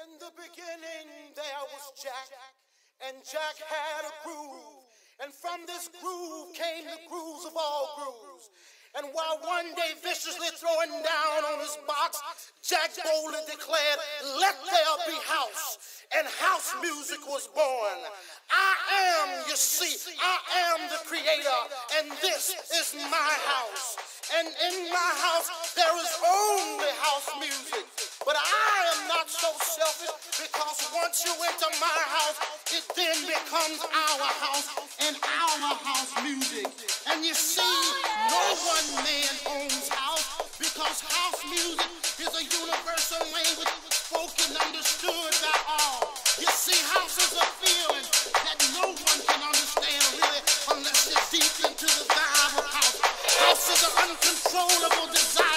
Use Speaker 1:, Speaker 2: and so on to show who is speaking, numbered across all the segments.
Speaker 1: In the beginning there was Jack, and Jack had a groove. And from this groove came the grooves of all grooves. And while one day viciously throwing down on his box, Jack boldly declared, Let there be house. And house music was born. I am, you see, I am the creator, and this is my house. And in my house, there is only house music. But I am not so selfish because once you enter my house, it then becomes our house and our house music. And you see, no one man owns house because house music is a universal language spoken, understood by all. You see, house is a feeling that no one can understand really unless you're deep into the vibe of house. House is an uncontrollable desire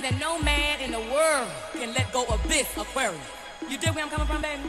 Speaker 1: that no man in the world can let go of
Speaker 2: this
Speaker 3: aquarium. You dig where I'm coming
Speaker 4: from, baby?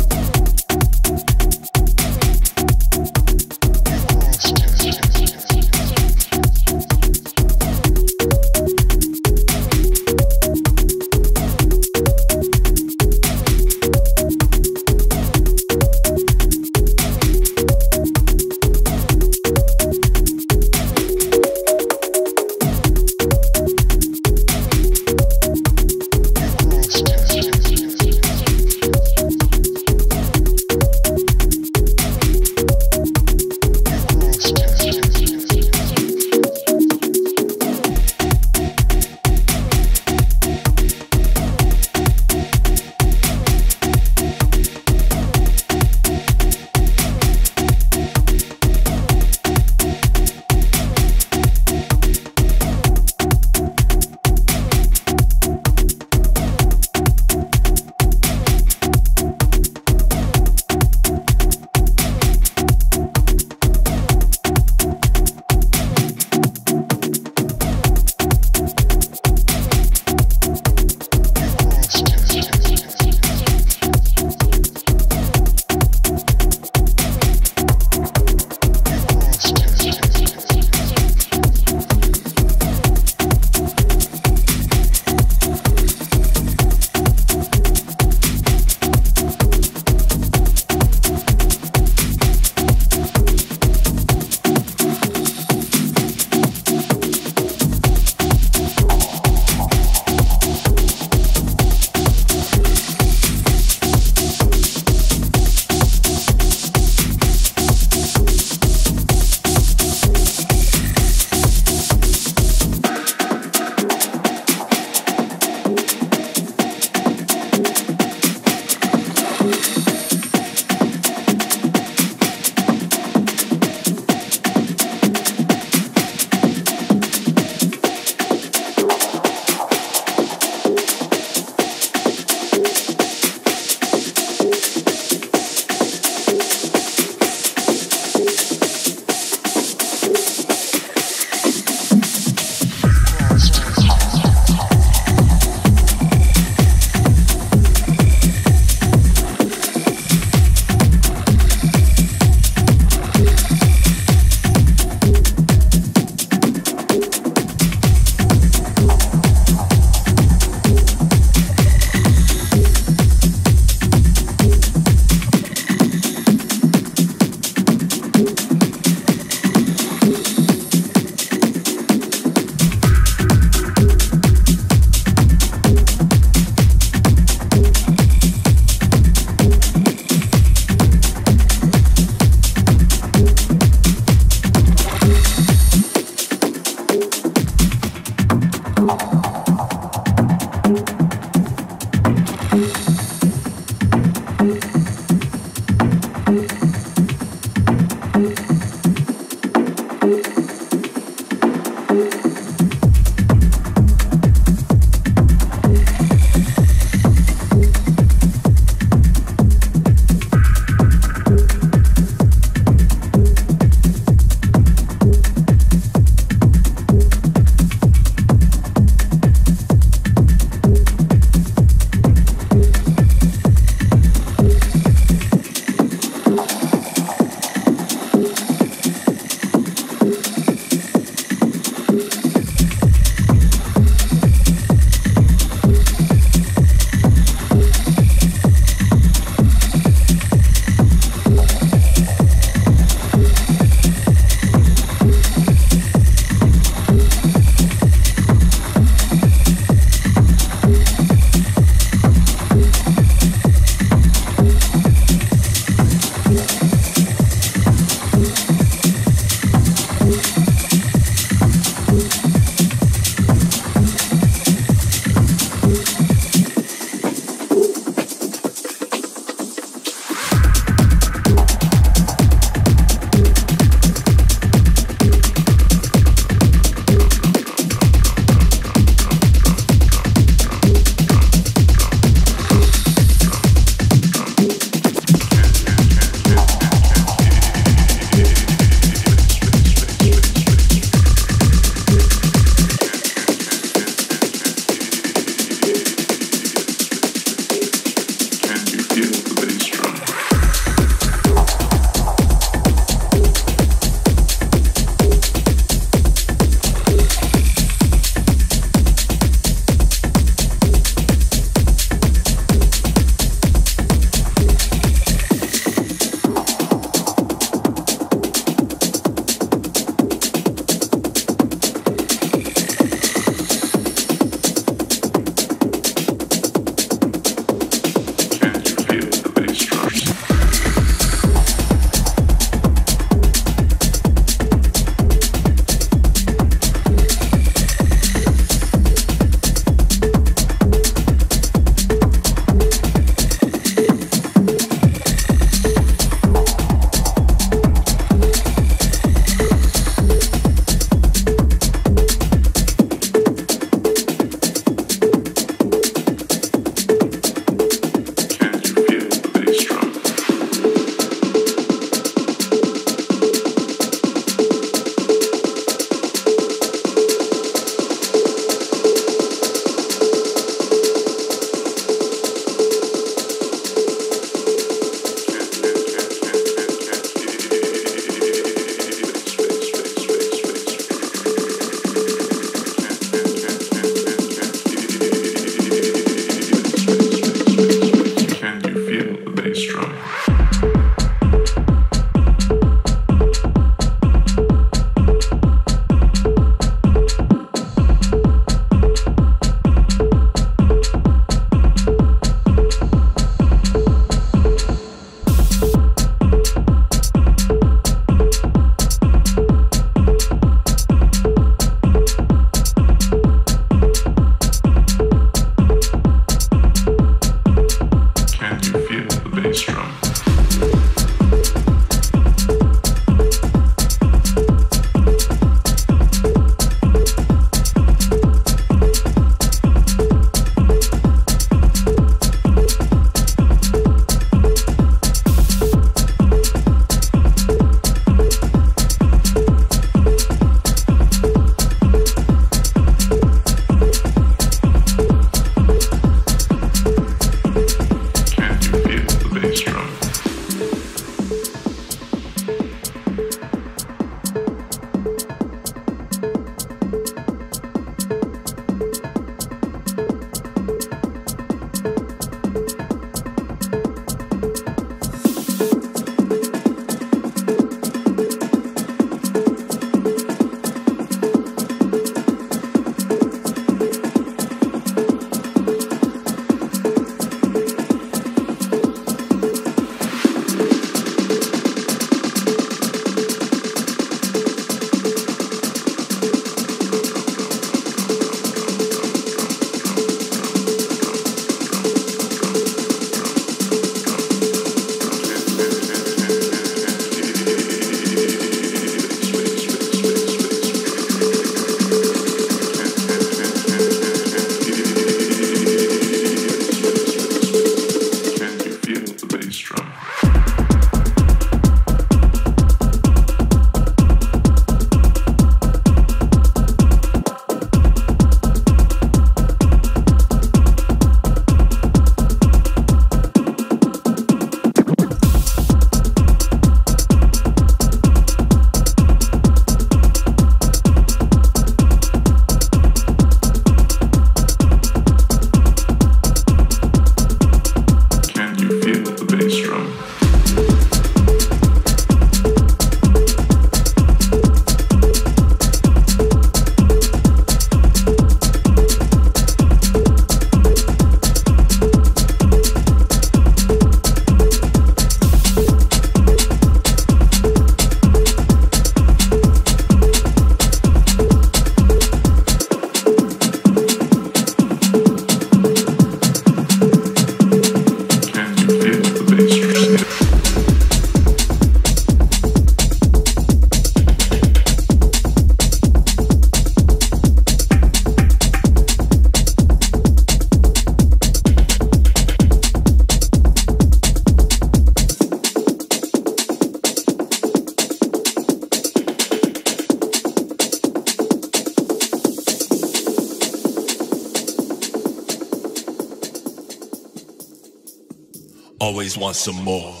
Speaker 4: always want some more.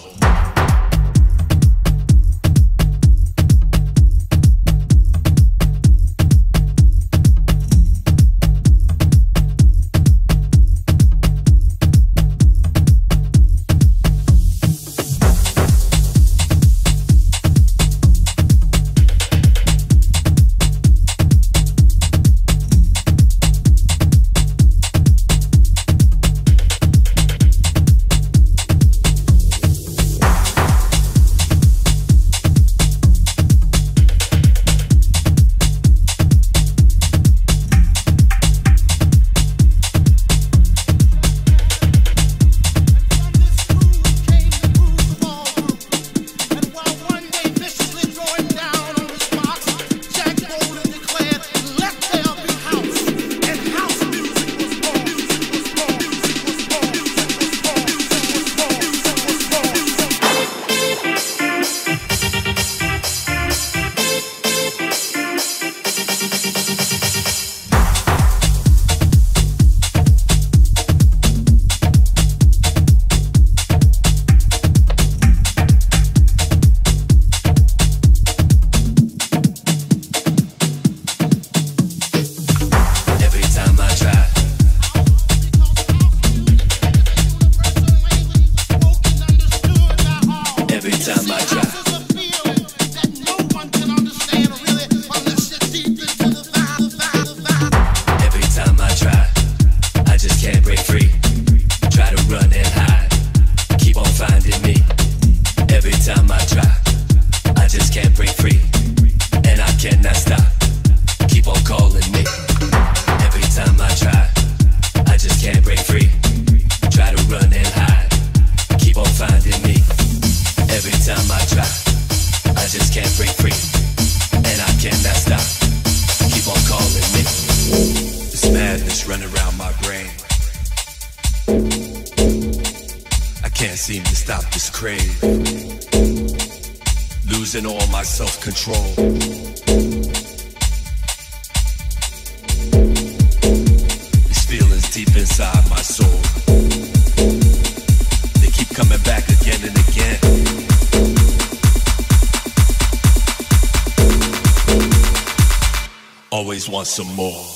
Speaker 4: want some more.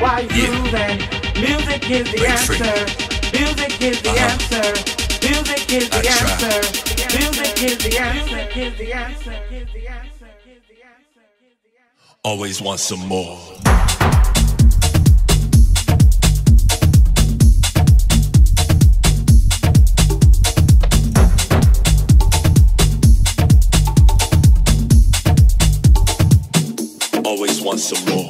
Speaker 5: why you're yeah. grooving. Music is the
Speaker 4: Break
Speaker 5: answer. Music is the uh-huh. answer. Music is I the try. answer. Music is Is the answer. Is the answer.
Speaker 4: Always want some more. Always want some more.